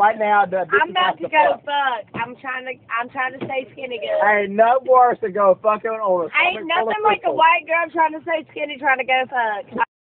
right now. The I'm about to go fuck. fuck. I'm trying to. I'm trying to stay skinny good. Ain't no worse than go fucking on a Ain't nothing like a white girl trying to stay skinny trying to go fuck.